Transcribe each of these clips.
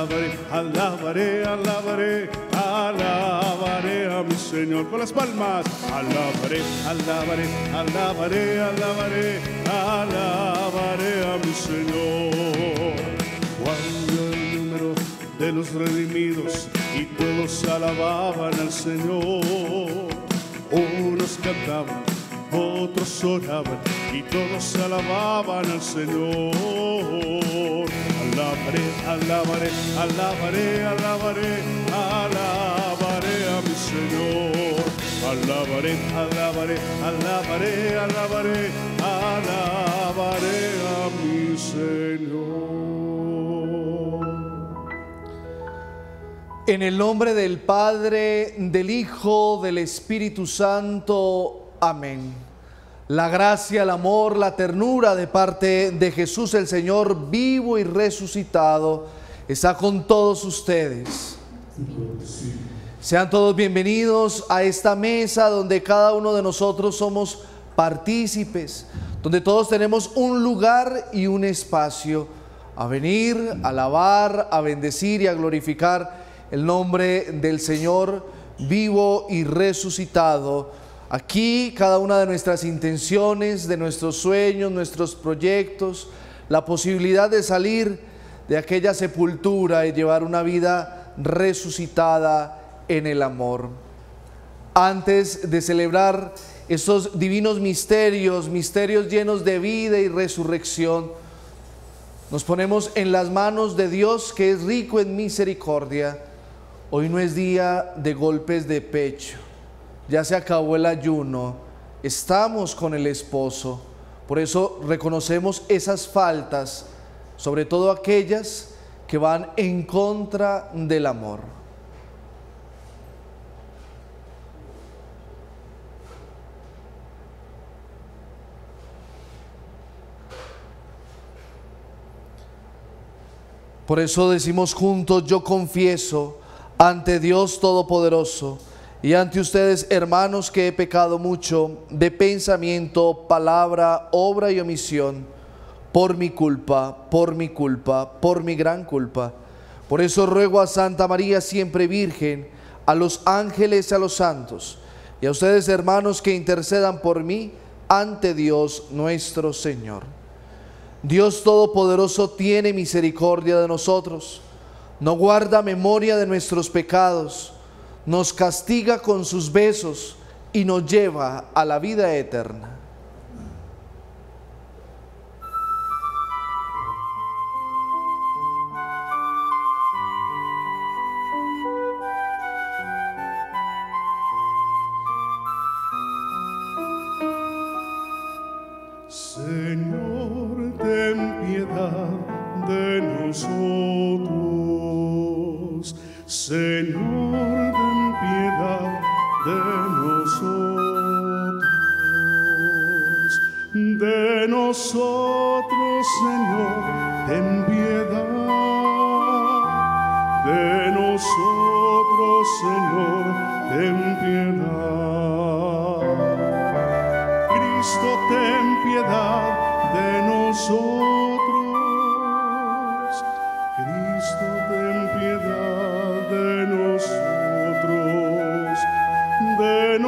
Alabaré, alabaré, alabaré, alabaré, a mi Señor con las palmas. Alabaré, alabaré, alabaré, alabaré, alabaré a mi Señor. Cuando el número de los redimidos y todos alababan al Señor. Unos cantaban, otros oraban y todos alababan al Señor. Alabaré, alabaré, alabaré, alabaré, alabaré a mi Señor. Alabaré, alabaré, alabaré, alabaré, alabaré a mi Señor. En el nombre del Padre, del Hijo, del Espíritu Santo. Amén. La gracia, el amor, la ternura de parte de Jesús el Señor vivo y resucitado está con todos ustedes. Sean todos bienvenidos a esta mesa donde cada uno de nosotros somos partícipes, donde todos tenemos un lugar y un espacio a venir, a alabar, a bendecir y a glorificar el nombre del Señor vivo y resucitado. Aquí cada una de nuestras intenciones, de nuestros sueños, nuestros proyectos, la posibilidad de salir de aquella sepultura y llevar una vida resucitada en el amor. Antes de celebrar estos divinos misterios, misterios llenos de vida y resurrección, nos ponemos en las manos de Dios que es rico en misericordia. Hoy no es día de golpes de pecho, ya se acabó el ayuno, estamos con el esposo, por eso reconocemos esas faltas, sobre todo aquellas que van en contra del amor. Por eso decimos juntos, yo confieso ante Dios Todopoderoso y ante ustedes, hermanos, que he pecado mucho de pensamiento, palabra, obra y omisión, por mi culpa, por mi culpa, por mi gran culpa. Por eso ruego a Santa María, siempre Virgen, a los ángeles y a los santos, y a ustedes, hermanos, que intercedan por mí ante Dios nuestro Señor. Dios Todopoderoso tiene misericordia de nosotros, no guarda memoria de nuestros pecados, nos castiga con sus besos y nos lleva a la vida eterna.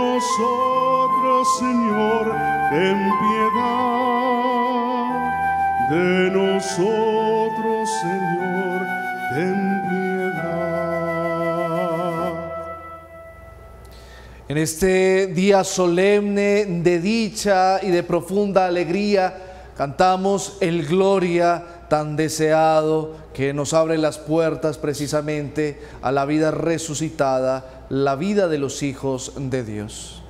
Nosotros, Señor, ten piedad. De nosotros, Señor, ten piedad. En este día solemne de dicha y de profunda alegría, cantamos el Gloria tan deseado que nos abre las puertas precisamente a la vida resucitada, la vida de los hijos de Dios.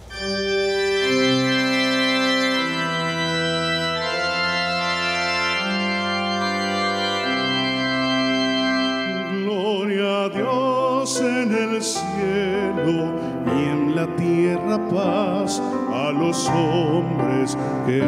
Gloria a Dios en el cielo y en la tierra paz a los hombres que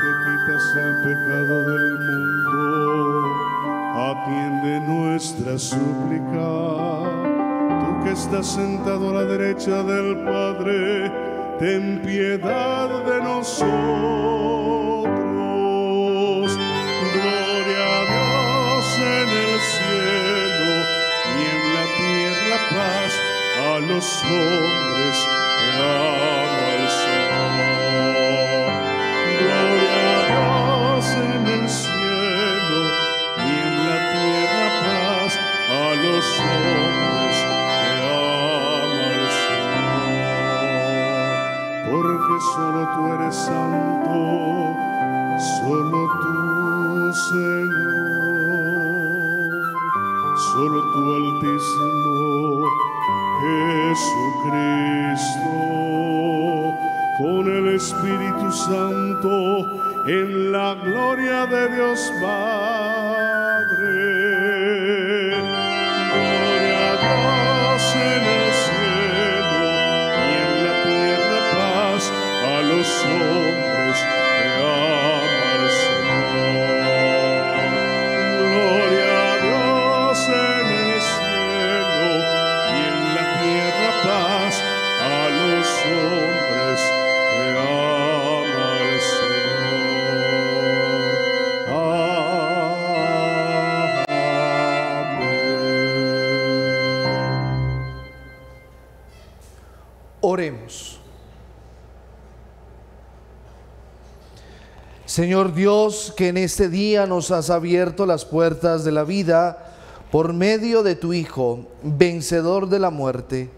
que quitas el pecado del mundo, atiende nuestra súplica. Tú que estás sentado a la derecha del Padre, ten piedad de nosotros. Gloria a Dios en el cielo y en la tierra paz a los hombres que ama el Señor. Solo tú eres santo, solo tú, Señor, solo tú altísimo, Señor Dios, que en este día nos has abierto las puertas de la vida por medio de tu Hijo, vencedor de la muerte,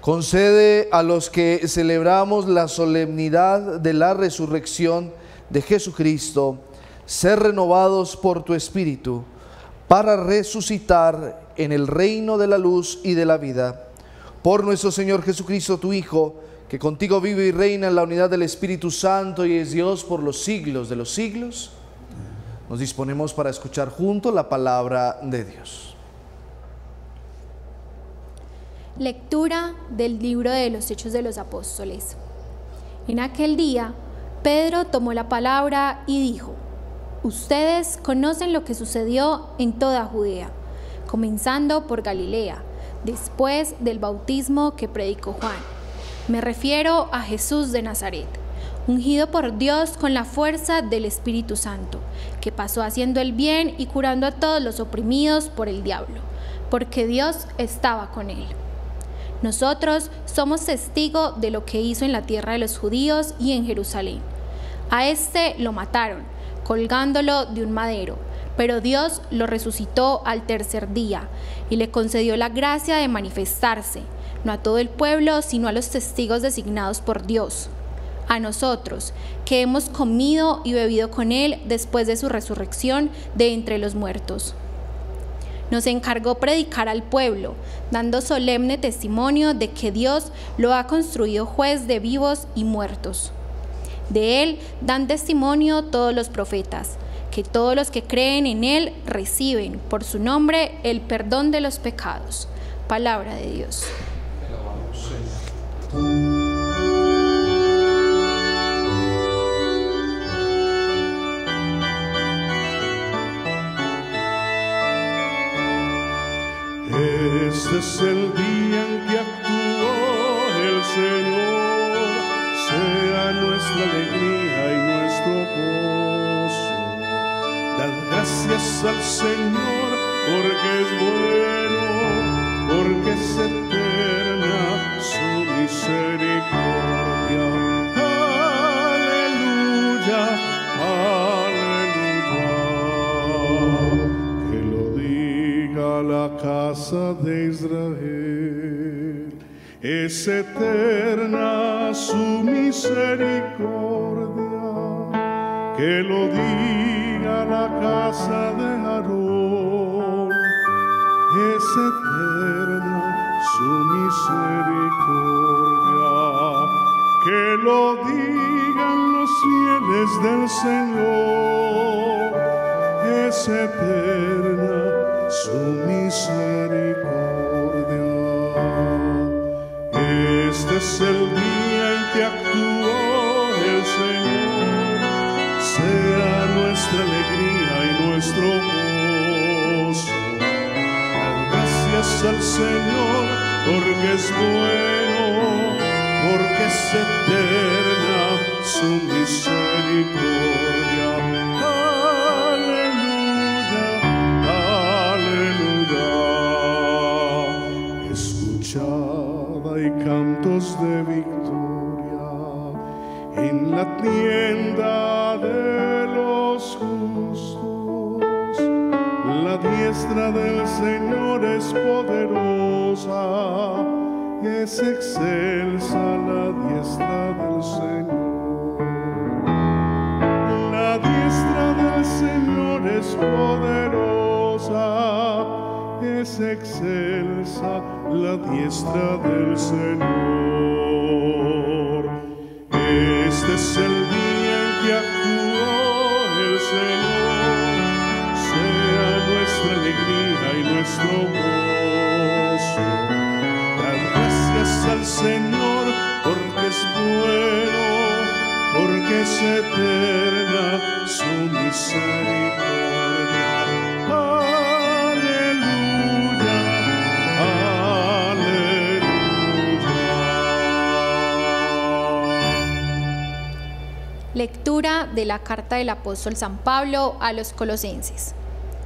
concede a los que celebramos la solemnidad de la resurrección de Jesucristo, ser renovados por tu Espíritu, para resucitar en el reino de la luz y de la vida. Por nuestro Señor Jesucristo, tu Hijo, que contigo vive y reina en la unidad del Espíritu Santo y es Dios por los siglos de los siglos, nos disponemos para escuchar juntos la palabra de Dios. Lectura del libro de los Hechos de los Apóstoles. En aquel día, Pedro tomó la palabra y dijo, Ustedes conocen lo que sucedió en toda Judea, comenzando por Galilea, después del bautismo que predicó Juan. Me refiero a Jesús de Nazaret, ungido por Dios con la fuerza del Espíritu Santo, que pasó haciendo el bien y curando a todos los oprimidos por el diablo, porque Dios estaba con él. Nosotros somos testigos de lo que hizo en la tierra de los judíos y en Jerusalén. A este lo mataron, colgándolo de un madero, pero Dios lo resucitó al tercer día y le concedió la gracia de manifestarse, no a todo el pueblo, sino a los testigos designados por Dios. a nosotros, que hemos comido y bebido con Él después de su resurrección de entre los muertos. Nos encargó predicar al pueblo, dando solemne testimonio de que Dios lo ha construido juez de vivos y muertos. De Él dan testimonio todos los profetas, que todos los que creen en Él reciben por su nombre el perdón de los pecados. Palabra de Dios. Este es el día en que actuó el Señor, sea nuestra alegría y nuestro gozo. Gracias al Señor porque es bueno, porque es eterna su misericordia. Aleluya, aleluya. Que lo diga la casa de Israel. Es eterna su misericordia. Que lo diga la casa de Aarón. Es eterna su misericordia. Que lo digan los fieles del Señor. Es eterna su misericordia. Este es el día al Señor porque es bueno, porque es eterna su misericordia. Aleluya, aleluya. Escuchad hay cantos de victoria en la tienda diestra del Señor es poderosa, es excelsa la diestra del Señor. La diestra del Señor es poderosa, es excelsa la diestra del Señor. Este es el día en que actuó el Señor, nuestra alegría y nuestro gozo. Dar gracias al Señor porque es bueno, porque es eterna su misericordia. Aleluya, aleluya. Lectura de la carta del apóstol San Pablo a los colosenses.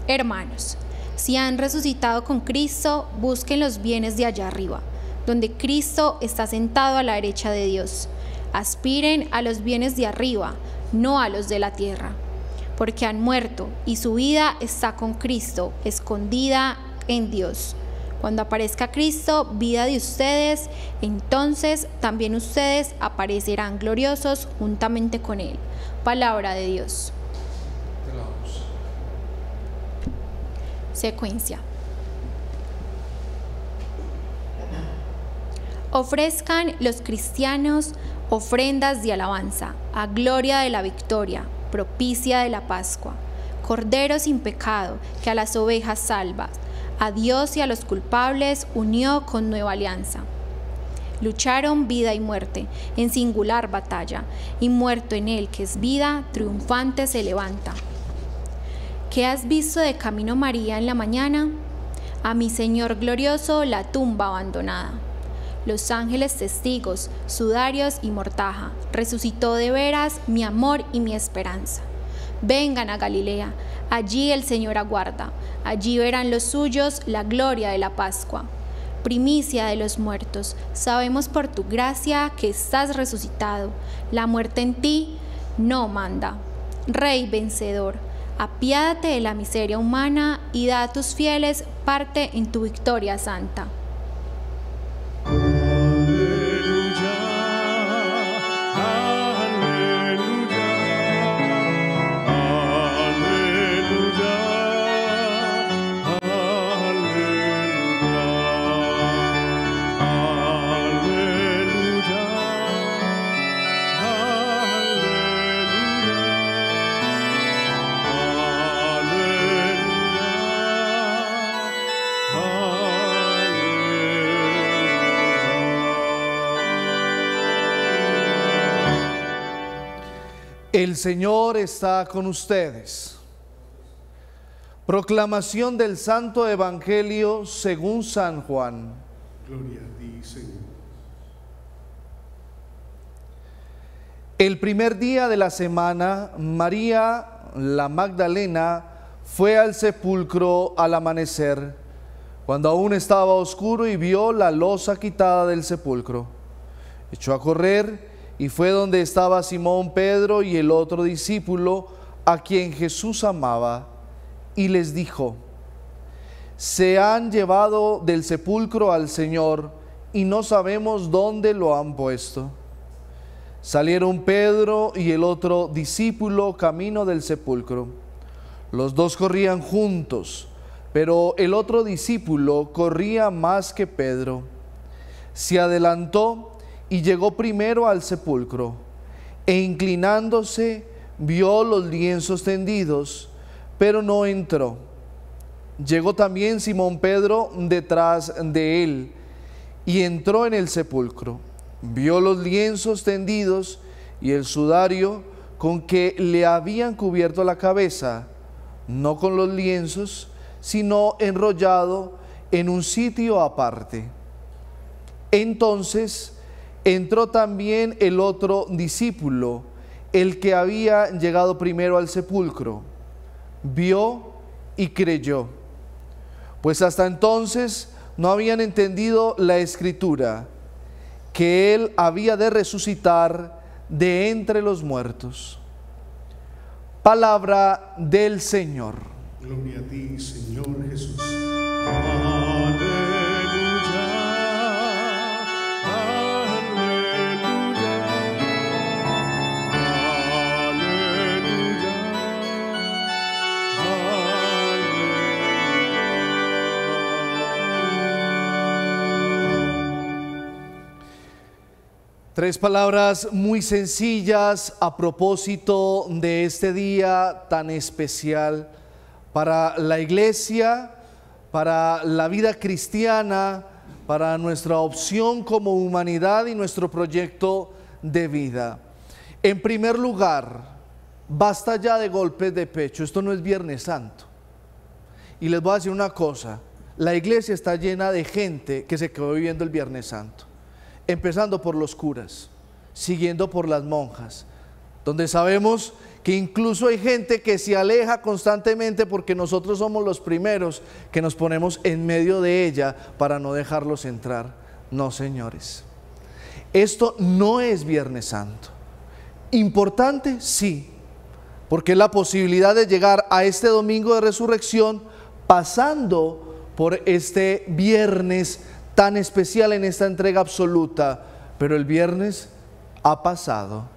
Hermanos, si han resucitado con Cristo, busquen los bienes de allá arriba, donde Cristo está sentado a la derecha de Dios. Aspiren a los bienes de arriba, no a los de la tierra, porque han muerto y su vida está con Cristo, escondida en Dios. Cuando aparezca Cristo, vida de ustedes, entonces también ustedes aparecerán gloriosos juntamente con Él. Palabra de Dios. Secuencia. Ofrezcan los cristianos ofrendas de alabanza a gloria de la victoria, propicia de la Pascua, cordero sin pecado que a las ovejas salva, a Dios y a los culpables unió con nueva alianza. Lucharon vida y muerte en singular batalla, y muerto en él que es vida, triunfante se levanta. ¿Qué has visto de camino María en la mañana? A mi Señor glorioso la tumba abandonada. Los ángeles testigos, sudarios y mortaja, resucitó de veras mi amor y mi esperanza. Vengan a Galilea, allí el Señor aguarda, allí verán los suyos la gloria de la Pascua. Primicia de los muertos, sabemos por tu gracia que estás resucitado, la muerte en ti no manda. Rey vencedor, apiádate de la miseria humana y da a tus fieles parte en tu victoria santa. Señor está con ustedes. Proclamación del Santo Evangelio según San Juan. Gloria a ti, Señor. El primer día de la semana, María la Magdalena fue al sepulcro al amanecer, cuando aún estaba oscuro y vio la losa quitada del sepulcro. Echó a correr y fue donde estaba Simón Pedro y el otro discípulo a quien Jesús amaba, y les dijo, se han llevado del sepulcro al Señor y no sabemos dónde lo han puesto. Salieron Pedro y el otro discípulo camino del sepulcro. Los dos corrían juntos, pero el otro discípulo corría más que Pedro. Se adelantó y llegó primero al sepulcro, e inclinándose vio los lienzos tendidos, pero no entró. Llegó también Simón Pedro detrás de él, y entró en el sepulcro vio los lienzos tendidos y el sudario con que le habían cubierto la cabeza, no con los lienzos, sino enrollado en un sitio aparte. Entonces entró también el otro discípulo, el que había llegado primero al sepulcro. Vio y creyó, pues hasta entonces no habían entendido la escritura que él había de resucitar de entre los muertos. Palabra del Señor. Gloria a ti, Señor Jesús. Tres palabras muy sencillas a propósito de este día tan especial para la iglesia, para la vida cristiana, para nuestra opción como humanidad y nuestro proyecto de vida. En primer lugar, basta ya de golpes de pecho, esto no es Viernes Santo. Y les voy a decir una cosa, la iglesia está llena de gente que se quedó viviendo el Viernes Santo empezando por los curas, siguiendo por las monjas, donde sabemos que incluso hay gente que se aleja constantemente porque nosotros somos los primeros que nos ponemos en medio de ella para no dejarlos entrar. No, señores. Esto no es Viernes Santo. Importante, sí, porque es la posibilidad de llegar a este domingo de resurrección pasando por este viernes tan especial en esta entrega absoluta, pero el viernes ha pasado.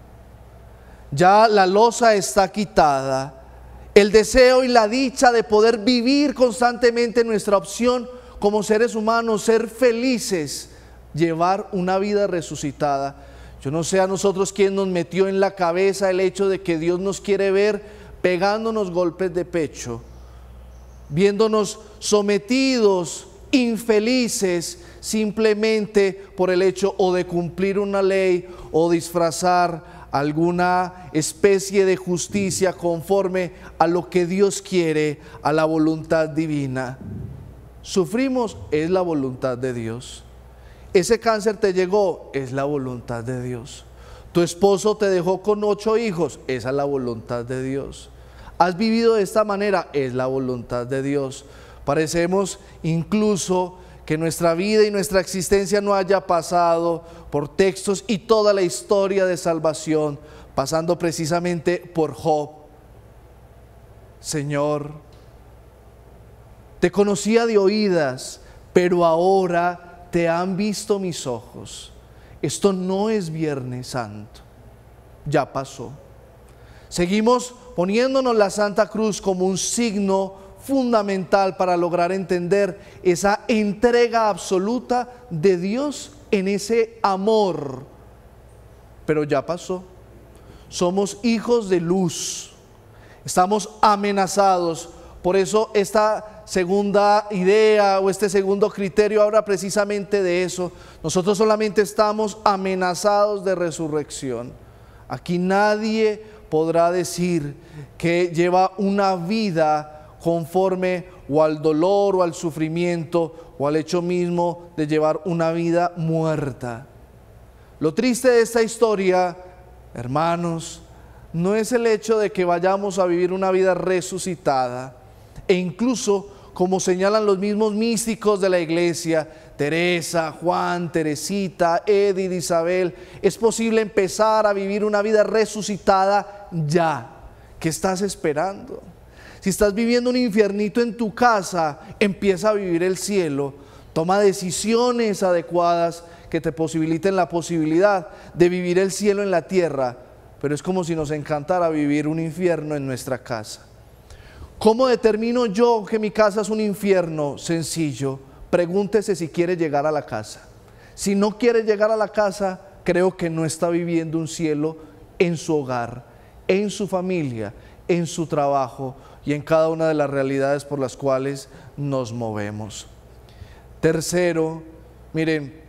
Ya la losa está quitada. El deseo y la dicha de poder vivir constantemente nuestra opción como seres humanos, ser felices, llevar una vida resucitada. Yo no sé a nosotros quién nos metió en la cabeza el hecho de que Dios nos quiere ver pegándonos golpes de pecho, viéndonos sometidos, infelices, simplemente por el hecho o de cumplir una ley o disfrazar alguna especie de justicia conforme a lo que Dios quiere, a la voluntad divina. Sufrimos, es la voluntad de Dios. Ese cáncer te llegó, es la voluntad de Dios. Tu esposo te dejó con ocho hijos, esa es la voluntad de Dios. Has vivido de esta manera, es la voluntad de Dios. Parecemos incluso que nuestra vida y nuestra existencia no haya pasado por textos y toda la historia de salvación, pasando precisamente por Job. Señor, te conocía de oídas, pero ahora te han visto mis ojos. Esto no es Viernes Santo, ya pasó. Seguimos poniéndonos la Santa Cruz como un signo fundamental para lograr entender esa entrega absoluta de Dios en ese amor. Pero ya pasó. Somos hijos de luz. Estamos amenazados. Por eso esta segunda idea o este segundo criterio habla precisamente de eso. Nosotros solamente estamos amenazados de resurrección. Aquí nadie podrá decir que lleva una vida conforme o al dolor o al sufrimiento o al hecho mismo de llevar una vida muerta. Lo triste de esta historia, hermanos, no es el hecho de que vayamos a vivir una vida resucitada e incluso como señalan los mismos místicos de la iglesia, Teresa, Juan, Teresita, Edith, Isabel, es posible empezar a vivir una vida resucitada ya. ¿Qué estás esperando? Si estás viviendo un infiernito en tu casa, empieza a vivir el cielo. Toma decisiones adecuadas que te posibiliten la posibilidad de vivir el cielo en la tierra. Pero es como si nos encantara vivir un infierno en nuestra casa. ¿Cómo determino yo que mi casa es un infierno? Sencillo pregúntese si quiere llegar a la casa. Si no quiere llegar a la casa, creo que no está viviendo un cielo en su hogar, en su familia, en su trabajo y en cada una de las realidades por las cuales nos movemos. Tercero, miren,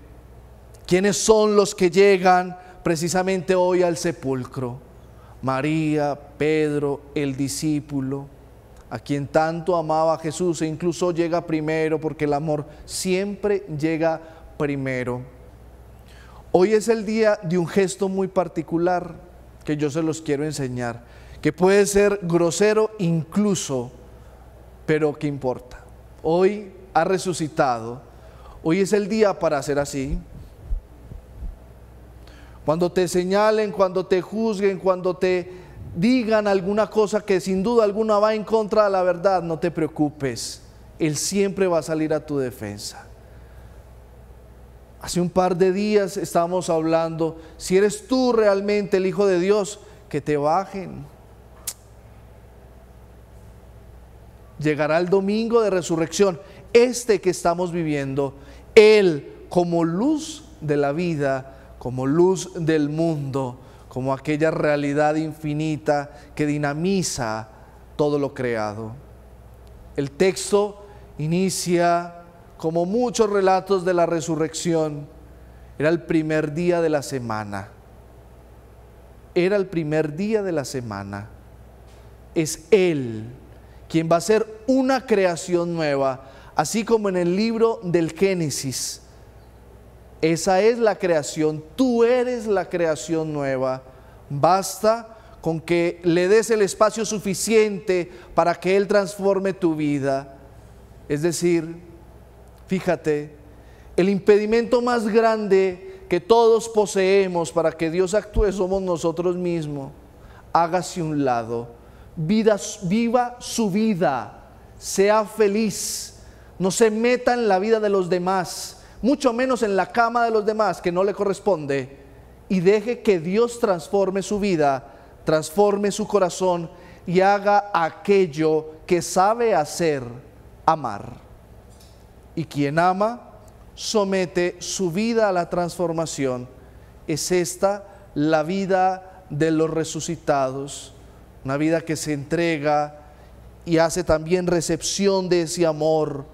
¿quiénes son los que llegan precisamente hoy al sepulcro? María, Pedro, el discípulo, a quien tanto amaba Jesús e incluso llega primero porque el amor siempre llega primero. Hoy es el día de un gesto muy particular que yo se los quiero enseñar, que puede ser grosero incluso, pero que importa. Hoy ha resucitado, hoy es el día para hacer así. Cuando te señalen, cuando te juzguen, cuando te digan alguna cosa que sin duda alguna va en contra de la verdad, no te preocupes. Él siempre va a salir a tu defensa. Hace un par de días estábamos hablando, si eres tú realmente el Hijo de Dios, que te bajen. Llegará el domingo de resurrección, este que estamos viviendo, Él como luz de la vida, como luz del mundo como aquella realidad infinita que dinamiza todo lo creado. El texto inicia como muchos relatos de la resurrección. Era el primer día de la semana. Era el primer día de la semana. Es Él quien va a ser una creación nueva, así como en el libro del Génesis esa es la creación, tú eres la creación nueva. Basta con que le des el espacio suficiente para que Él transforme tu vida. Es decir, fíjate, el impedimento más grande que todos poseemos para que Dios actúe somos nosotros mismos. Hágase un lado, viva su vida, sea feliz, no se meta en la vida de los demás mucho menos en la cama de los demás que no le corresponde, y deje que Dios transforme su vida, transforme su corazón y haga aquello que sabe hacer, amar. Y quien ama, somete su vida a la transformación. Es esta la vida de los resucitados, una vida que se entrega y hace también recepción de ese amor,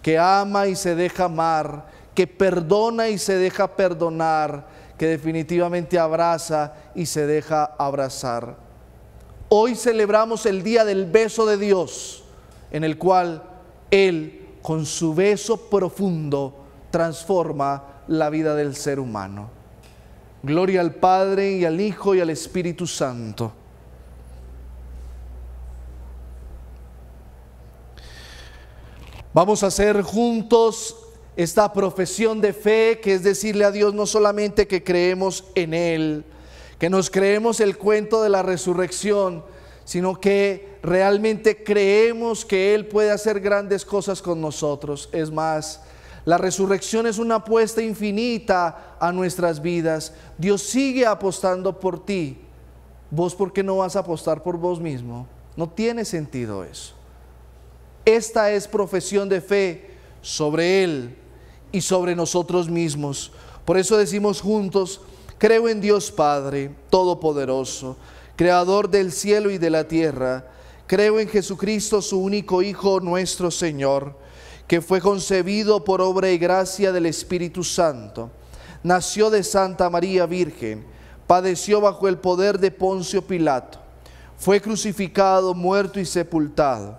que ama y se deja amar que perdona y se deja perdonar, que definitivamente abraza y se deja abrazar. Hoy celebramos el día del beso de Dios, en el cual Él, con su beso profundo, transforma la vida del ser humano. Gloria al Padre y al Hijo y al Espíritu Santo. Vamos a hacer juntos esta profesión de fe, que es decirle a Dios no solamente que creemos en Él, que nos creemos el cuento de la resurrección, sino que realmente creemos que Él puede hacer grandes cosas con nosotros. Es más, la resurrección es una apuesta infinita a nuestras vidas. Dios sigue apostando por ti. ¿Vos por qué no vas a apostar por vos mismo? No tiene sentido eso. Esta es profesión de fe sobre Él y sobre nosotros mismos. Por eso decimos juntos, creo en Dios Padre Todopoderoso, Creador del cielo y de la tierra. Creo en Jesucristo, su único Hijo, nuestro Señor, que fue concebido por obra y gracia del Espíritu Santo. Nació de Santa María Virgen, padeció bajo el poder de Poncio Pilato fue crucificado, muerto y sepultado,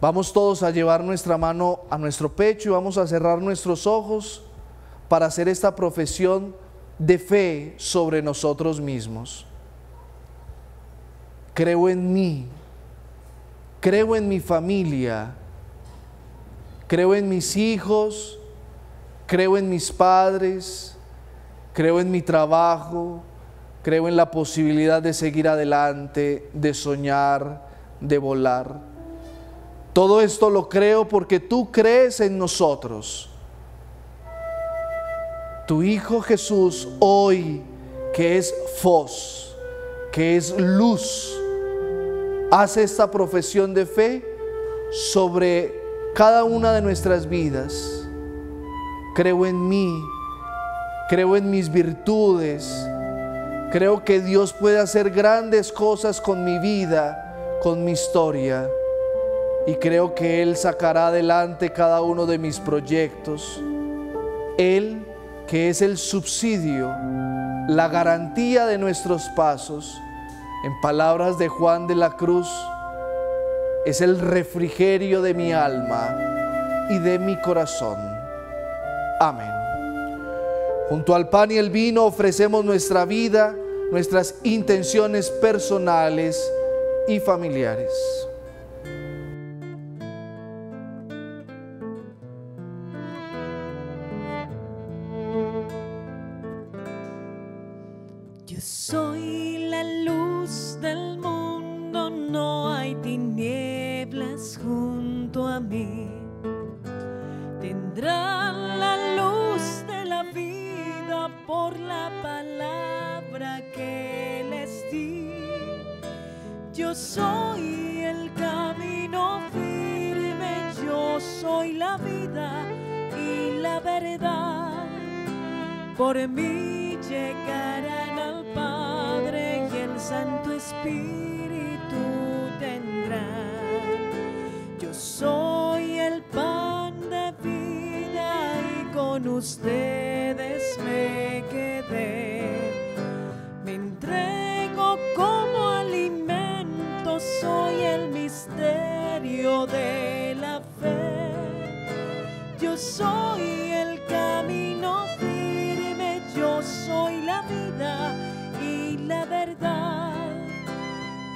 Vamos todos a llevar nuestra mano a nuestro pecho y vamos a cerrar nuestros ojos para hacer esta profesión de fe sobre nosotros mismos. Creo en mí, creo en mi familia, creo en mis hijos, creo en mis padres, creo en mi trabajo, creo en la posibilidad de seguir adelante, de soñar, de volar. Todo esto lo creo porque tú crees en nosotros. Tu Hijo Jesús hoy, que es Fos, que es luz, hace esta profesión de fe sobre cada una de nuestras vidas. Creo en mí, creo en mis virtudes, creo que Dios puede hacer grandes cosas con mi vida, con mi historia, y creo que Él sacará adelante cada uno de mis proyectos. Él que es el subsidio, la garantía de nuestros pasos, en palabras de Juan de la Cruz, es el refrigerio de mi alma y de mi corazón. Amén. Junto al pan y el vino ofrecemos nuestra vida, nuestras intenciones personales y familiares.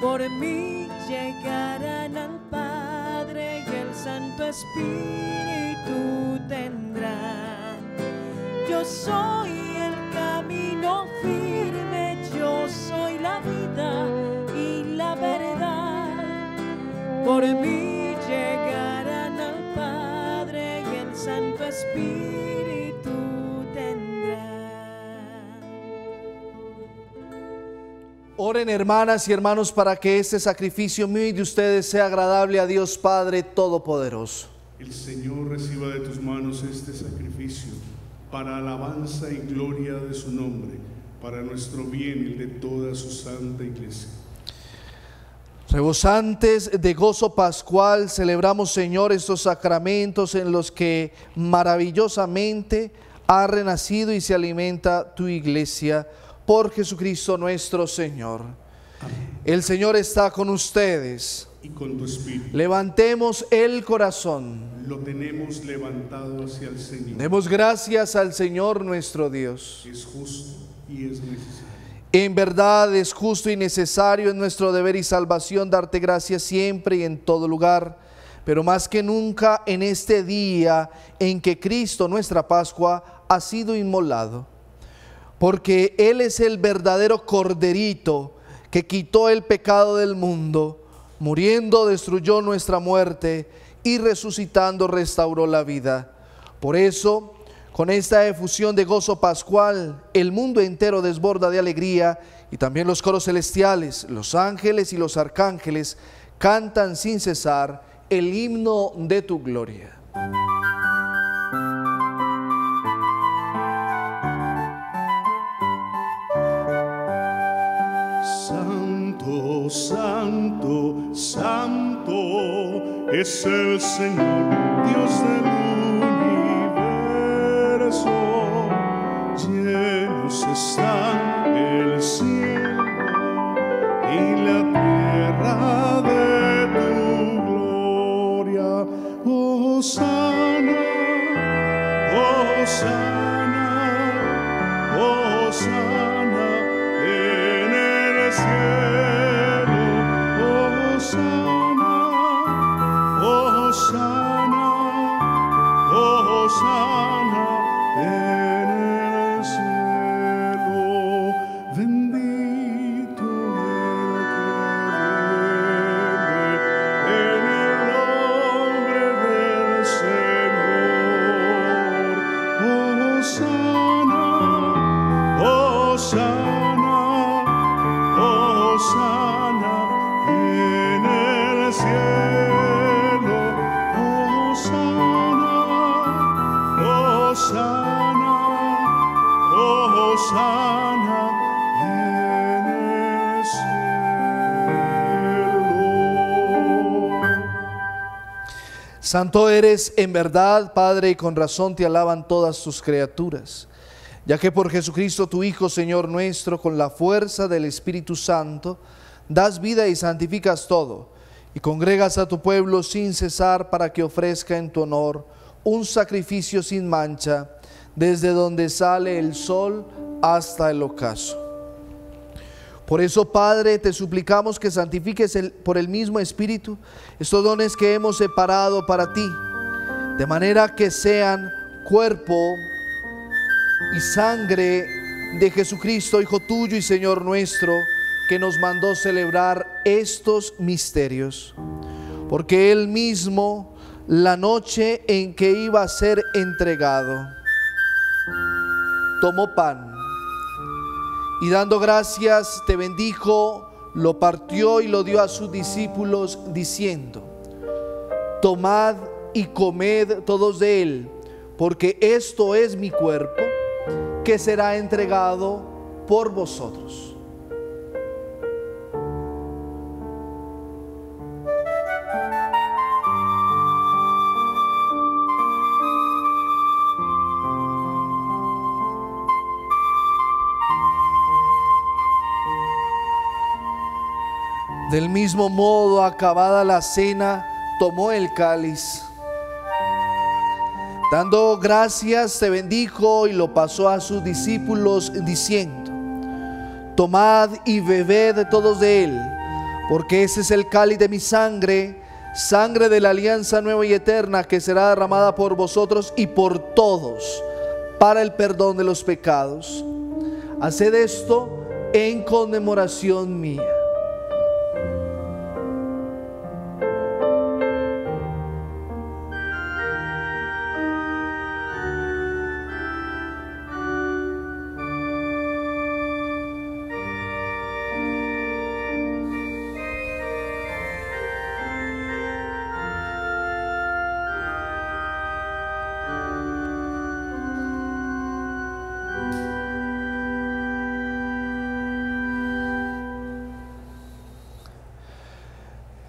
Por mí llegarán al Padre y el Santo Espíritu tendrán. Yo soy el camino firme, yo soy la vida y la verdad. Por mí llegarán al Padre y el Santo Espíritu Oren hermanas y hermanos para que este sacrificio mío y de ustedes sea agradable a Dios Padre Todopoderoso. El Señor reciba de tus manos este sacrificio para alabanza y gloria de su nombre, para nuestro bien y de toda su santa iglesia. Rebosantes de gozo pascual, celebramos, Señor, estos sacramentos en los que maravillosamente ha renacido y se alimenta tu iglesia por Jesucristo nuestro Señor. El Señor está con ustedes. Y con tu espíritu Levantemos el corazón. lo tenemos levantado hacia el Señor. Demos gracias al Señor nuestro Dios. Es justo y es necesario. En verdad es justo y necesario en nuestro deber y salvación darte gracias siempre y en todo lugar, pero más que nunca en este día en que Cristo, nuestra Pascua, ha sido inmolado. Porque Él es el verdadero corderito que quitó el pecado del mundo, muriendo destruyó nuestra muerte y resucitando restauró la vida. Por eso, Con esta efusión de gozo pascual, el mundo entero desborda de alegría y también los coros celestiales, los ángeles y los arcángeles cantan sin cesar el himno de tu gloria. Santo, santo, es el Señor, Dios del universo. Llenos están el cielo y la tierra Santo eres en verdad, Padre, y con razón te alaban todas tus criaturas, ya que por Jesucristo tu Hijo, Señor nuestro, con la fuerza del Espíritu Santo, das vida y santificas todo, y congregas a tu pueblo sin cesar para que ofrezca en tu honor un sacrificio sin mancha, desde donde sale el sol hasta el ocaso. Por eso, Padre, te suplicamos que santifiques por el mismo Espíritu estos dones que hemos separado para ti, de manera que sean cuerpo y sangre de Jesucristo, Hijo tuyo y Señor nuestro, que nos mandó celebrar estos misterios. Porque Él mismo, la noche en que iba a ser entregado, tomó pan y dando gracias te bendijo, lo partió y lo dio a sus discípulos diciendo, tomad y comed todos de él, porque esto es mi cuerpo que será entregado por vosotros. Mismo modo, acabada la cena, tomó el cáliz. Dando gracias, se bendijo y lo pasó a sus discípulos diciendo, Tomad y bebed todos de él, porque ese es el cáliz de mi sangre, sangre de la alianza nueva y eterna que será derramada por vosotros y por todos para el perdón de los pecados. Haced esto en conmemoración mía.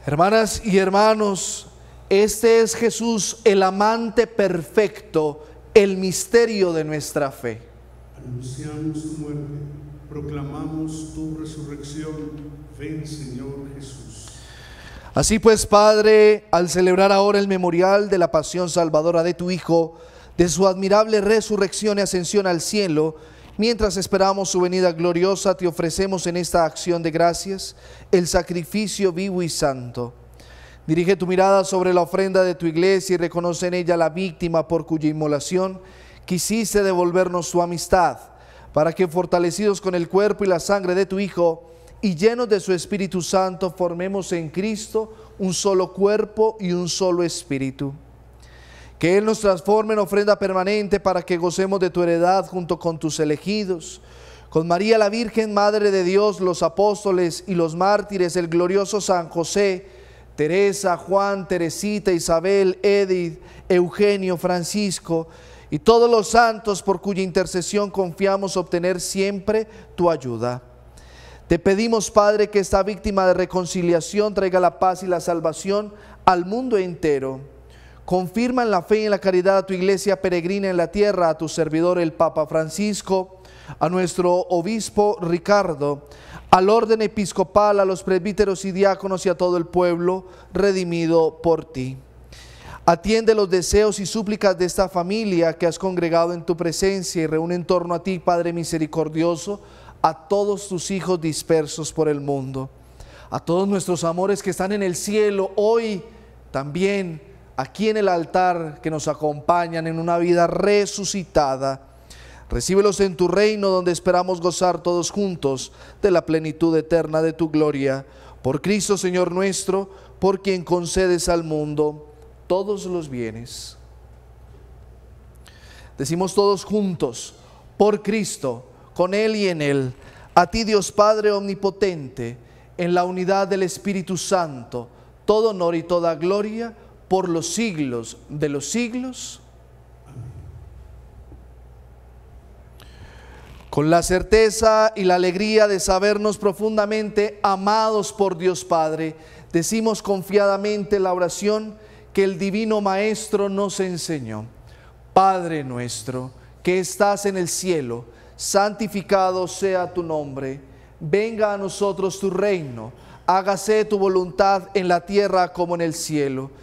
Hermanas y hermanos, este es Jesús, el amante perfecto, el misterio de nuestra fe. Anunciamos tu muerte, proclamamos tu resurrección. Ven, Señor Jesús. Así pues, Padre, al celebrar ahora el memorial de la pasión salvadora de tu Hijo, de su admirable resurrección y ascensión al cielo, mientras esperamos su venida gloriosa, te ofrecemos en esta acción de gracias el sacrificio vivo y santo. Dirige tu mirada sobre la ofrenda de tu iglesia y reconoce en ella la víctima por cuya inmolación quisiste devolvernos tu amistad, para que fortalecidos con el cuerpo y la sangre de tu Hijo y llenos de su Espíritu Santo formemos en Cristo un solo cuerpo y un solo espíritu. Que Él nos transforme en ofrenda permanente para que gocemos de tu heredad junto con tus elegidos. Con María la Virgen, Madre de Dios, los apóstoles y los mártires, el glorioso San José, Teresa, Juan, Teresita, Isabel, Edith, Eugenio, Francisco y todos los santos por cuya intercesión confiamos obtener siempre tu ayuda. Te pedimos, Padre, que esta víctima de reconciliación traiga la paz y la salvación al mundo entero. Confirma en la fe y la caridad a tu iglesia peregrina en la tierra, a tu servidor el Papa Francisco, a nuestro obispo Ricardo, al orden episcopal, a los presbíteros y diáconos y a todo el pueblo redimido por ti. Atiende los deseos y súplicas de esta familia que has congregado en tu presencia y reúne en torno a ti, Padre misericordioso, a todos tus hijos dispersos por el mundo, a todos nuestros amores que están en el cielo hoy también aquí en el altar que nos acompañan en una vida resucitada. Recíbelos en tu reino donde esperamos gozar todos juntos de la plenitud eterna de tu gloria. Por Cristo Señor nuestro, por quien concedes al mundo todos los bienes. Decimos todos juntos, por Cristo, con Él y en Él, a ti Dios Padre Omnipotente, en la unidad del Espíritu Santo, todo honor y toda gloria por los siglos de los siglos. Con la certeza y la alegría de sabernos profundamente amados por Dios Padre, decimos confiadamente la oración que el Divino Maestro nos enseñó. Padre nuestro, que estás en el cielo, santificado sea tu nombre, venga a nosotros tu reino, hágase tu voluntad en la tierra como en el cielo.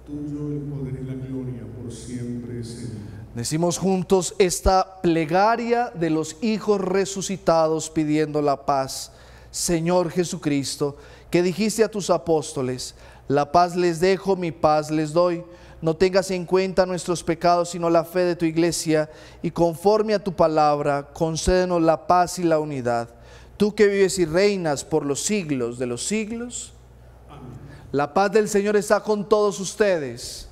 Decimos juntos esta plegaria de los hijos resucitados pidiendo la paz. Señor Jesucristo, que dijiste a tus apóstoles, la paz les dejo, mi paz les doy. No tengas en cuenta nuestros pecados, sino la fe de tu iglesia, y conforme a tu palabra, concédenos la paz y la unidad. Tú que vives y reinas por los siglos de los siglos, la paz del Señor está con todos ustedes.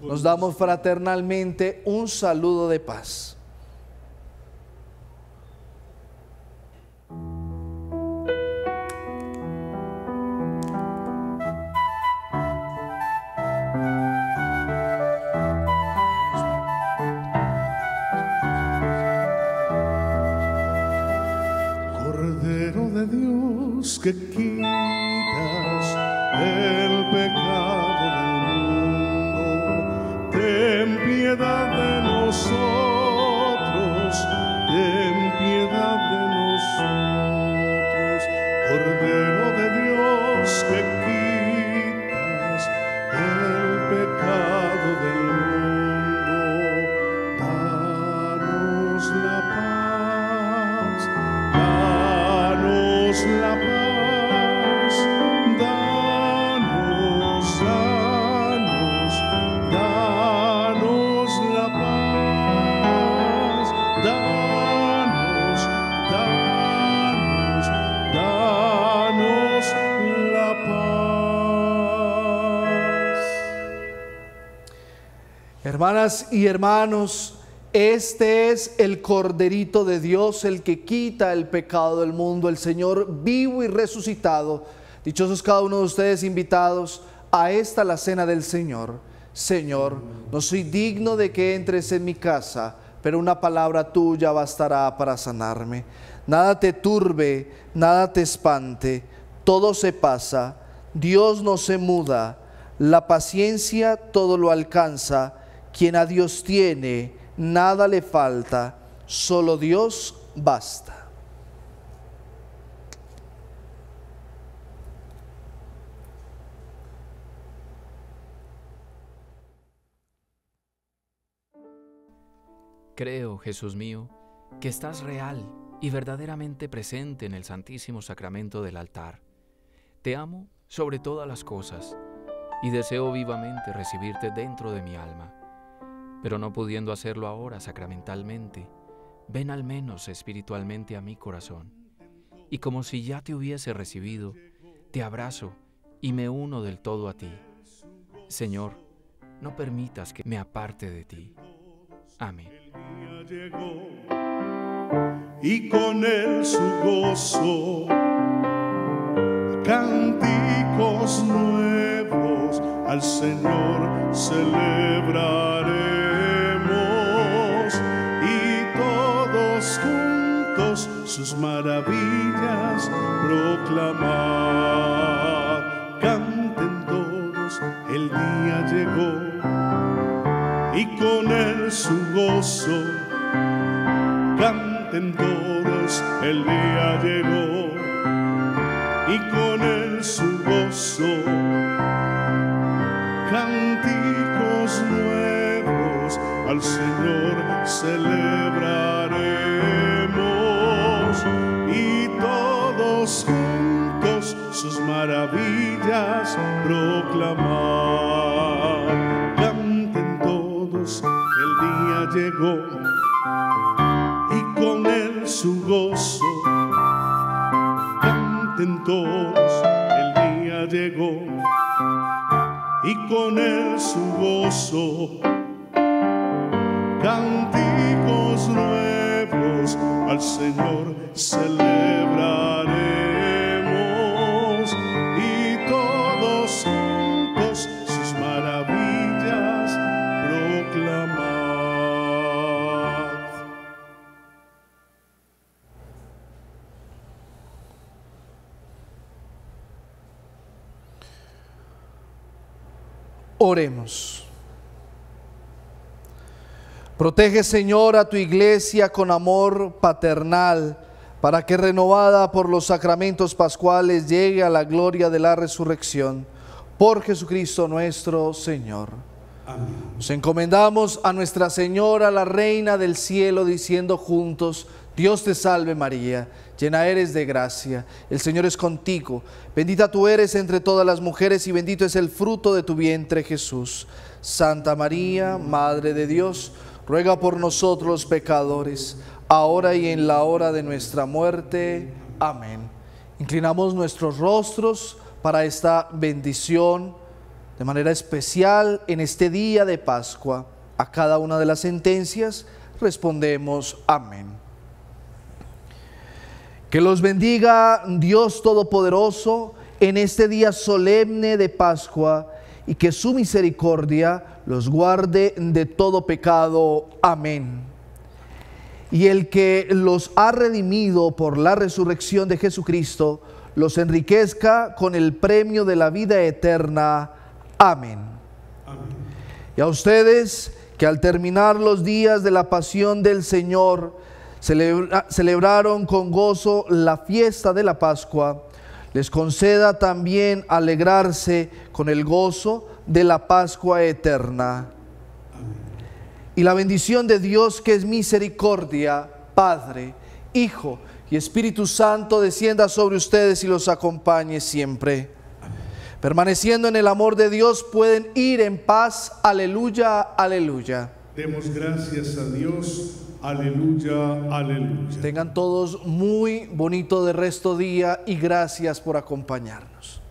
Nos damos fraternalmente un saludo de paz. De Dios que piedad de nosotros, ten piedad de nosotros. Cordero de Dios que Hermanas y hermanos, este es el Corderito de Dios, el que quita el pecado del mundo, el Señor vivo y resucitado. Dichosos cada uno de ustedes invitados a esta la cena del Señor. Señor, no soy digno de que entres en mi casa, pero una palabra tuya bastará para sanarme. Nada te turbe, nada te espante, todo se pasa, Dios no se muda, la paciencia todo lo alcanza, quien a Dios tiene, nada le falta, solo Dios basta. Creo, Jesús mío, que estás real y verdaderamente presente en el Santísimo Sacramento del altar. Te amo sobre todas las cosas y deseo vivamente recibirte dentro de mi alma. Pero no pudiendo hacerlo ahora sacramentalmente, ven al menos espiritualmente a mi corazón. Y como si ya te hubiese recibido, te abrazo y me uno del todo a ti. Señor, no permitas que me aparte de ti. Amén. y con él su gozo, cánticos nuevos al Señor celebraremos sus maravillas proclamar. Canten todos, el día llegó y con él su gozo. Canten todos, el día llegó y con él su gozo. Cánticos nuevos al Señor celebraremos sus maravillas proclamar. Canten todos, el día llegó y con él su gozo. Canten todos, el día llegó y con él su gozo. Cánticos nuevos al Señor celebraremos Oremos. Protege, Señor, a tu iglesia con amor paternal, para que renovada por los sacramentos pascuales llegue a la gloria de la resurrección. Por Jesucristo nuestro Señor. Nos encomendamos a Nuestra Señora, la Reina del Cielo, diciendo juntos, Dios te salve María, llena eres de gracia, el Señor es contigo, bendita tú eres entre todas las mujeres y bendito es el fruto de tu vientre Jesús. Santa María, Madre de Dios, ruega por nosotros los pecadores, ahora y en la hora de nuestra muerte. Amén. Inclinamos nuestros rostros para esta bendición de manera especial en este día de Pascua. A cada una de las sentencias respondemos amén. Que los bendiga Dios Todopoderoso en este día solemne de Pascua y que su misericordia los guarde de todo pecado. Amén. Y el que los ha redimido por la resurrección de Jesucristo, los enriquezca con el premio de la vida eterna. Amén. Y a ustedes que al terminar los días de la pasión del Señor celebra- celebraron con gozo la fiesta de la Pascua, les conceda también alegrarse con el gozo de la Pascua eterna. Y la bendición de Dios que es misericordia, Padre, Hijo y Espíritu Santo descienda sobre ustedes y los acompañe siempre. Permaneciendo en el amor de Dios pueden ir en paz. Aleluya, aleluya. Demos gracias a Dios. Aleluya, aleluya. Tengan todos muy bonito de resto día y gracias por acompañarnos.